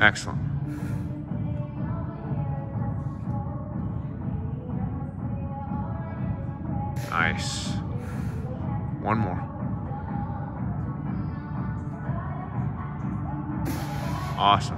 Excellent. Nice. One more. Awesome.